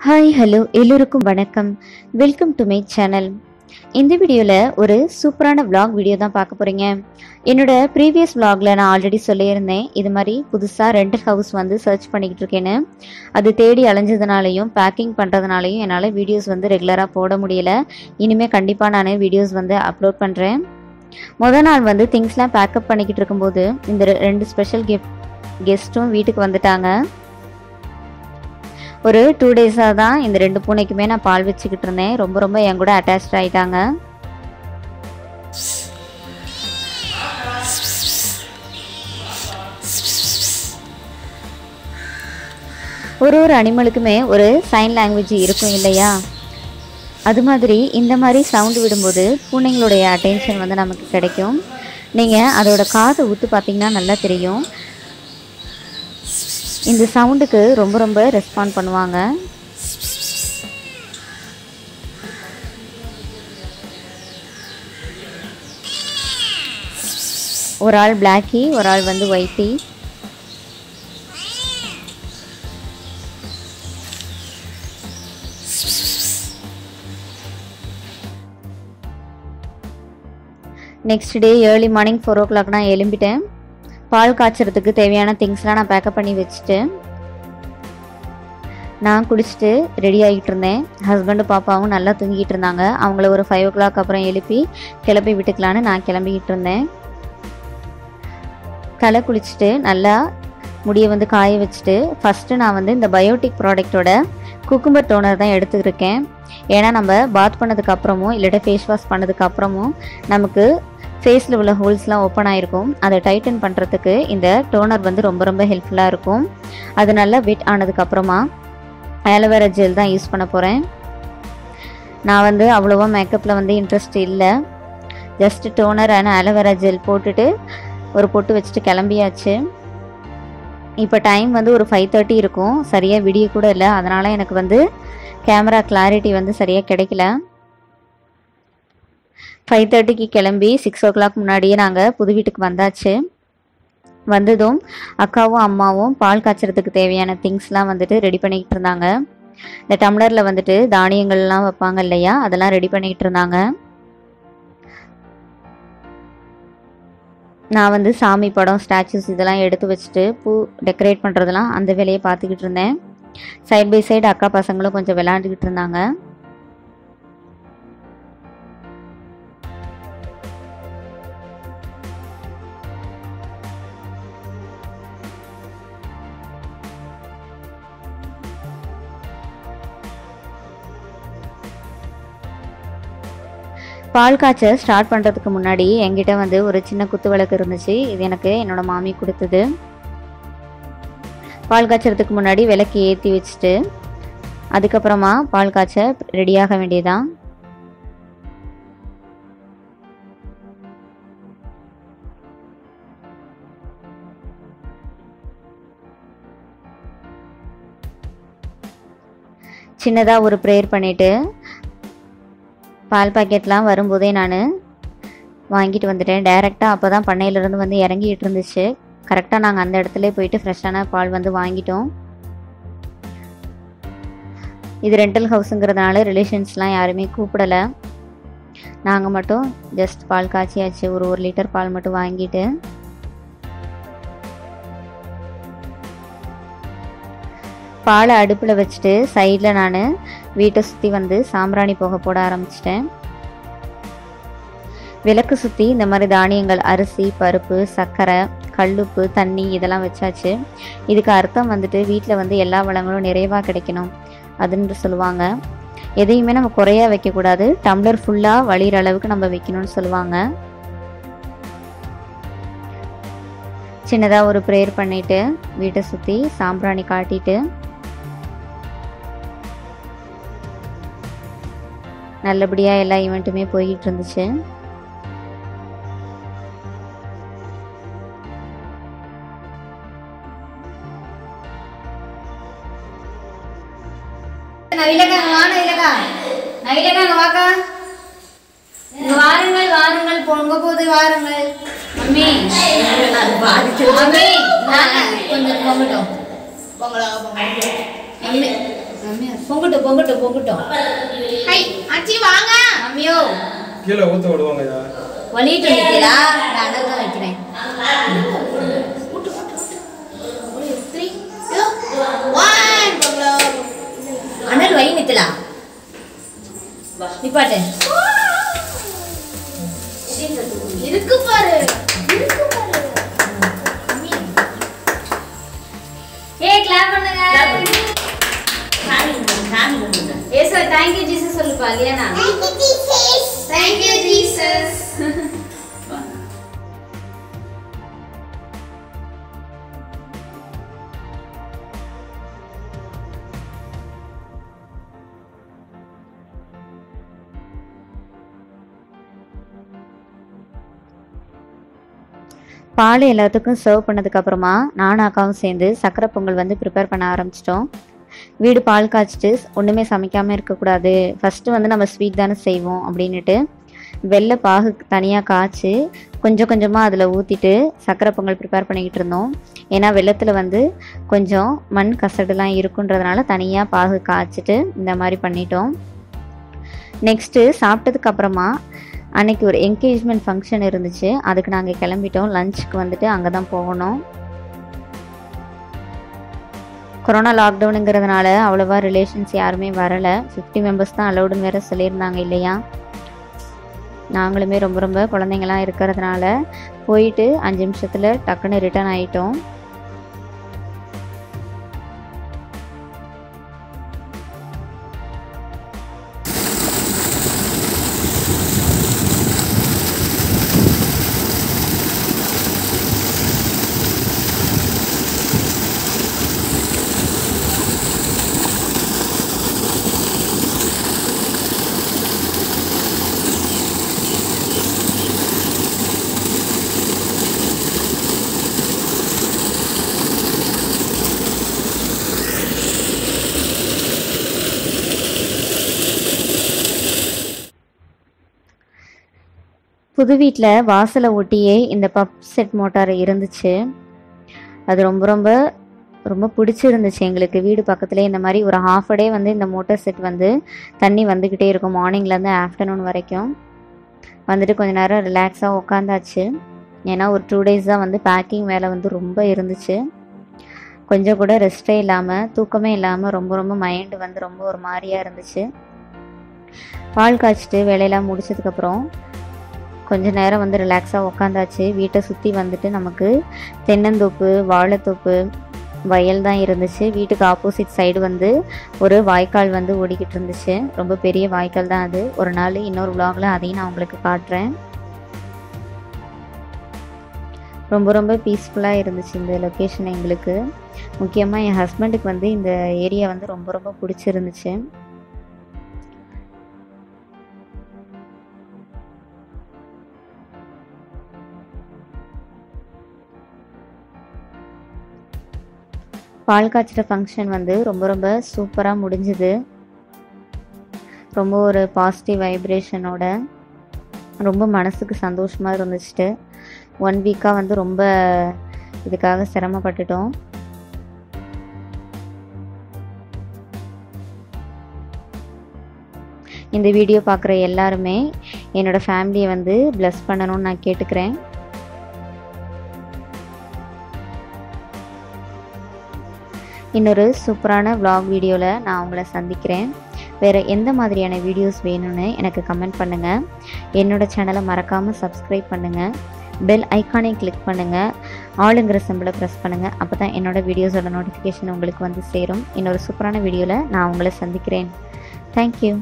Hi hello எல்லோருக்கும் வணக்கம். Welcome to my channel இந்த வீடியோவில் ஒரு சூப்பரான விளாக் வீடியோ தான் பார்க்க போகிறீங்க என்னோட ப்ரீவியஸ் விளாகில் நான் ஆல்ரெடி சொல்லியிருந்தேன். இது மாதிரி புதுசாக ரெண்டல் ஹவுஸ் வந்து சர்ச் பண்ணிக்கிட்டு இருக்கேன்னு. அது தேடி அலைஞ்சதுனாலையும் பேக்கிங் பண்ணுறதுனாலையும் என்னால் வீடியோஸ் வந்து ரெகுலராக போட முடியல. இனிமேல் கண்டிப்பாக நான் வீடியோஸ் வந்து அப்லோட் பண்ணுறேன் முத நாள் வந்து திங்ஸ்லாம் பேக்கப் பண்ணிக்கிட்டு இருக்கும்போது இந்த ரெ- ரெண்டு ஸ்பெஷல் கிஃப்ட் கெஸ்ட்டும் வீட்டுக்கு வந்துட்டாங்க. ஒரு டூ டேஸாக தான் இந்த ரெண்டு பூனைக்குமே நான் பால் வச்சுக்கிட்டு இருந்தேன். ரொம்ப ரொம்ப என் கூட அட்டாச்ட் ஆகிட்டாங்க ஒரு ஒரு அனிமலுக்குமே ஒரு சைன் லாங்குவேஜ் இருக்கும் இல்லையா? அது மாதிரி இந்த மாதிரி சவுண்டு விடும்போது பூனைங்களுடைய அட்டென்ஷன் வந்து நமக்கு கிடைக்கும். நீங்கள் அதோட காதை ஊற்று பார்த்தீங்கன்னா நல்லா தெரியும். இந்த சவுண்டுக்கு ரொம்ப ரொம்ப ரெஸ்பாண்ட் பண்ணுவாங்க. ஒரு ஆள் பிளாக்கி ஒரு ஆள் வந்து ஒயிட்டி next day early morning four o'clock நான் எழும்பிட்டேன். பால் காய்ச்சறதுக்கு தேவையான திங்ஸ்லாம் நான் பேக்கப் பண்ணி வச்சுட்டு நான் குளிச்சுட்டு ரெடி ஆகிட்டு இருந்தேன். ஹஸ்பண்டும் பாப்பாவும் நல்லா தூங்கிட்டு இருந்தாங்க. அவங்கள ஒரு ஃபைவ் ஓ கிளாக் அப்புறம் எழுப்பி கிளப்பி விட்டுக்கலான்னு நான் கிளம்பிக்கிட்டு இருந்தேன். தலை குளிச்சுட்டு நல்லா முடியை வந்து காய வச்சுட்டு ஃபஸ்ட்டு நான் வந்து இந்த பயோட்டிக் ப்ராடக்டோட குக்கும்பர் டோனர் தான் எடுத்துருக்கேன் ஏன்னா நம்ம பாத் பண்ணதுக்கப்புறமும் இல்லாட்ட ஃபேஸ் வாஷ் பண்ணதுக்கப்புறமும் நமக்கு ஃபேஸில் உள்ள ஹோல்ஸ்லாம் ஓப்பன் ஆகிருக்கும் அதை டைட்டன் பண்ணுறதுக்கு இந்த டோனர் வந்து ரொம்ப ரொம்ப ஹெல்ப்ஃபுல்லாக இருக்கும். அது நல்லா வெட் ஆனதுக்கப்புறமா ஆலோவேரா ஜெல் தான் யூஸ் பண்ண போகிறேன் நான் வந்து அவ்வளோவா மேக்கப்பில் வந்து இன்ட்ரெஸ்ட் இல்லை. Just toner and aloe vera gel போட்டுட்டு ஒரு பொட்டு வச்சுட்டு கிளம்பியாச்சு. இப்போ டைம் வந்து ஒரு ஃபைவ் தேர்ட்டி இருக்கும். சரியாக விடிய கூட இல்லை. அதனால் எனக்கு வந்து கேமரா கிளாரிட்டி வந்து சரியாக கிடைக்கல. ஃபைவ் தேர்ட்டிக்கு கிளம்பி சிக்ஸ் ஓ கிளாக் முன்னாடியே நாங்கள் புது வீட்டுக்கு வந்தாச்சு. வந்ததும் அக்காவும் அம்மாவும் பால் காய்ச்சறதுக்கு தேவையான திங்ஸ்லாம் வந்துட்டு ரெடி பண்ணிக்கிட்டு இருந்தாங்க. இந்த டம்ளரில் வந்துட்டு தானியங்கள்லாம் வைப்பாங்க இல்லையா? அதெல்லாம் ரெடி பண்ணிக்கிட்டு இருந்தாங்க. நான் வந்து சாமி படம் ஸ்டாச்சுஸ் இதெல்லாம் எடுத்து வச்சுட்டு பூ டெக்கரேட் பண்ணுறதெல்லாம் அந்த வேலையை பார்த்துக்கிட்டு இருந்தேன். சைட் பை சைடு அக்கா பசங்களும் கொஞ்சம் விளாண்டுக்கிட்டு இருந்தாங்க. பால் காய்ச்ச ஸ்டார்ட் பண்ணுறதுக்கு முன்னாடி என்கிட்ட வந்து ஒரு சின்ன குத்து விளக்கு இருந்துச்சு. இது எனக்கு என்னோட மாமி கொடுத்தது. பால் காய்ச்சறதுக்கு முன்னாடி விளக்கு ஏற்றி வச்சுட்டு அதுக்கப்புறமா பால் காய்ச்ச ரெடியாக வேண்டியதான் சின்னதாக ஒரு ப்ரேயர் பண்ணிவிட்டு பால் பாக்கெட்லாம் வரும்போதே நான் வாங்கிட்டு வந்துட்டேன். டைரெக்டாக அப்போ தான் பண்ணையிலேருந்து வந்து இறங்கிட்டு இருந்துச்சு. கரெக்டாக நாங்கள் அந்த இடத்துல போயிட்டு ஃப்ரெஷ்ஷான பால் வந்து வாங்கிட்டோம். இது ரெண்டல் ஹவுஸுங்கிறதுனால ரிலேஷன்ஸ்லாம் யாருமே கூப்பிடலை. நாங்கள் மட்டும் ஜஸ்ட் பால் காய்ச்சியாச்சு. ஒரு ஒரு லிட்டர் பால் மட்டும் வாங்கிட்டு. பாலை அடுப்பில் வச்சுட்டு சைடில் நான் வீட்டை சுற்றி வந்து சாம்பிராணி புகை போட ஆரம்பிச்சிட்டேன். விளக்கு சுற்றி இந்த மாதிரி தானியங்கள் அரிசி பருப்பு சர்க்கரை கல்லுப்பு தண்ணி இதெல்லாம் வச்சாச்சு. இதுக்கு அர்த்தம் வந்துட்டு வீட்டில் வந்து எல்லா வளங்களும் நிறைவாக கிடைக்கணும் அதுன்னு சொல்லுவாங்க. எதையுமே நம்ம குறையா வைக்கக்கூடாது. டம்ளர் ஃபுல்லாக வழிகிற அளவுக்கு நம்ம வைக்கணும்னு சொல்லுவாங்க. சின்னதாக ஒரு ப்ரேயர் பண்ணிவிட்டு வீட்டை சுற்றி சாம்பிராணி காட்டிட்டு நல்லபடியாக எல்லா ஈவெண்ட்டுமே போய்கிட்டு இருந்துச்சு வாக்கா. வாருங்கள் வாருங்கள். பொங்க போது வாருங்கள். மம்மி. மம்மி கொஞ்சம் பொங்கட்டும். பொங்கலாக பொங்கல் மம்மி. பொங்கட்டும் பொங்கட்டும் பொங்கட்டும் ஹை ஆச்சி வாங்க. மம்மியோ கீழே ஊற்ற விடுவாங்க ஐயா. வலிட்டு நிற்கிறா நான் அனல் தான் வைக்கிறேன். அனல் வை நித்தலா நிப்பாட்டு. இருக்கு பாரு. ஏ சார் தேங்க்யூ ஜீசஸ் சொல்லுப்பா இல்லையா Thank you, Jesus. பால் எல்லாத்துக்கும் சர்வ் பண்ணதுக்கப்புறமா நானும் அக்காவும் சேர்ந்து சக்கரை பொங்கல் வந்து ப்ரிப்பேர் பண்ண ஆரம்பிச்சிட்டோம். வீடு பால் காய்ச்சிட்டு ஒன்றுமே சமைக்காமல் இருக்கக்கூடாது. ஃபஸ்ட்டு வந்து நம்ம ஸ்வீட் தானே செய்வோம் அப்படின்னுட்டு வெள்ளை பாகு தனியாக காய்ச்சி கொஞ்சம் கொஞ்சமாக அதில் ஊற்றிட்டு சக்கரை பொங்கல் ப்ரிப்பேர் பண்ணிக்கிட்டு இருந்தோம். ஏன்னா வெள்ளத்தில் வந்து கொஞ்சம் மண் கசடுலாம் இருக்குன்றதுனால தனியாக பாகு காய்ச்சிட்டு இந்த மாதிரி பண்ணிட்டோம். நெக்ஸ்ட்டு சாப்பிட்டதுக்கு அப்புறமா அன்னைக்கு ஒரு என்கேஜ்மெண்ட் ஃபங்க்ஷன் இருந்துச்சு. அதுக்கு நாங்கள் கிளம்பிட்டோம். லஞ்சுக்கு வந்துட்டு அங்கே தான் போகணும். கொரோனா லாக்டவுனுங்கிறதுனால அவ்வளோவா ரிலேஷன்ஸ் யாருமே வரலை. ஃபிஃப்டி மெம்பர்ஸ் தான் அலௌடுன்னு வேறு சொல்லியிருந்தாங்க இல்லையா? நாங்களுமே ரொம்ப ரொம்ப குழந்தைங்களாம் இருக்கிறதுனால போயிட்டு அஞ்சு நிமிஷத்தில் டக்குன்னு ரிட்டர்ன் ஆகிட்டோம் புது வீட்டில் வாசலை ஒட்டியே இந்த பப் செட் மோட்டார் இருந்துச்சு. அது ரொம்ப ரொம்ப ரொம்ப பிடிச்சிருந்துச்சு எங்களுக்கு. வீடு பக்கத்துலேயே இந்த மாதிரி ஒரு ஹாஃப் டே வந்து இந்த மோட்டார் செட் வந்து தண்ணி வந்துக்கிட்டே இருக்கும். மார்னிங்லேருந்து ஆஃப்டர்நூன் வரைக்கும். வந்துட்டு கொஞ்ச நேரம் ரிலாக்ஸாக உட்காந்தாச்சு ஏன்னா ஒரு டூ டேஸ் தான் வந்து பேக்கிங் வேலை வந்து ரொம்ப இருந்துச்சு. கொஞ்சம் கூட ரெஸ்ட்டே இல்லாமல் தூக்கமே இல்லாமல் ரொம்ப ரொம்ப மைண்டு வந்து ரொம்ப ஒரு மாதிரியாக இருந்துச்சு. பால் காய்ச்சிட்டு வேலையெல்லாம் முடிச்சதுக்கப்புறம் கொஞ்ச நேரம் வந்து ரிலாக்ஸாக உக்காந்தாச்சு. வீட்டை சுற்றி வந்துட்டு நமக்கு தென்னந்தோப்பு வாழைத்தோப்பு வயல் தான் இருந்துச்சு. வீட்டுக்கு ஆப்போசிட் சைடு வந்து ஒரு வாய்க்கால் வந்து ஓடிக்கிட்டு இருந்துச்சு. ரொம்ப பெரிய வாய்க்கால் தான் அது. ஒரு நாள் இன்னொரு விலாகில் அதையும் நான் உங்களுக்கு காட்டுறேன். ரொம்ப ரொம்ப பீஸ்ஃபுல்லாக இருந்துச்சு இந்த லொக்கேஷன் எங்களுக்கு. முக்கியமாக என் ஹஸ்பண்டுக்கு வந்து இந்த ஏரியா வந்து ரொம்ப ரொம்ப பிடிச்சிருந்துச்சு. பால் காய்ச்சிற ஃபங்க்ஷன் வந்து ரொம்ப ரொம்ப சூப்பராக முடிஞ்சுது. ரொம்ப ஒரு பாசிட்டிவ் வைப்ரேஷனோட ரொம்ப மனசுக்கு சந்தோஷமாக இருந்துச்சுட்டு ஒன் வீக்காக வந்து ரொம்ப இதுக்காக சிரமப்பட்டுட்டோம். இந்த வீடியோ பார்க்குற எல்லாருமே என்னோடய ஃபேமிலியை வந்து ப்ளஸ் பண்ணணும்னு நான் கேட்டுக்கிறேன். இன்னொரு சூப்பரான விலாக் வீடியோவில் நான் உங்களை சந்திக்கிறேன். வேறு எந்த மாதிரியான வீடியோஸ் வேணும்னு எனக்கு கமெண்ட் பண்ணுங்கள் என்னோடய சேனலை மறக்காமல் சப்ஸ்கிரைப் பண்ணுங்கள் பெல் ஐக்கானை கிளிக் பண்ணுங்கள் ஆளுங்கிற சிம்பிளை ப்ரெஸ் பண்ணுங்கள் அப்போ தான் என்னோட வீடியோஸோட நோட்டிஃபிகேஷன் உங்களுக்கு வந்து சேரும். இன்னொரு சூப்பரான வீடியோவில் நான் உங்களை சந்திக்கிறேன். தேங்க்யூ